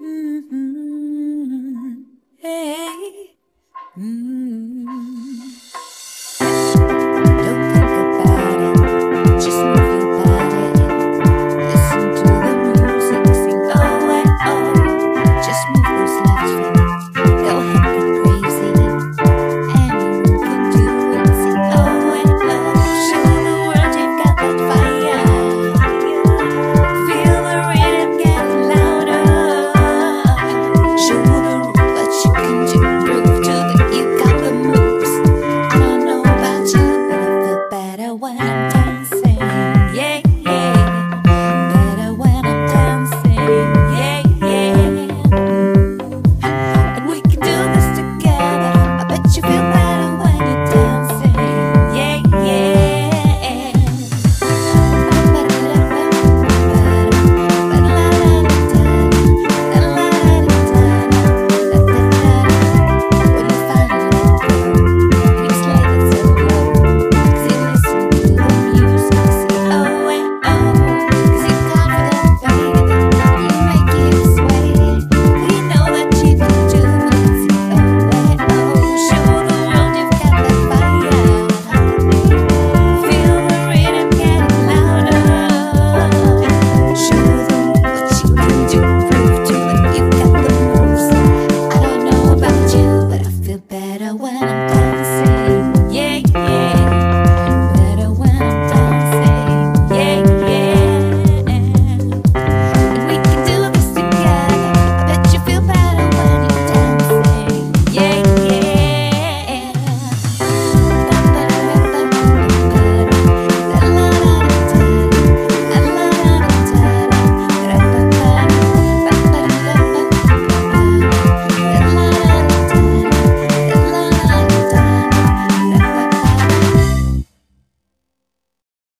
Mm-hmm. Hey. Mm-hmm. insane. Yeah.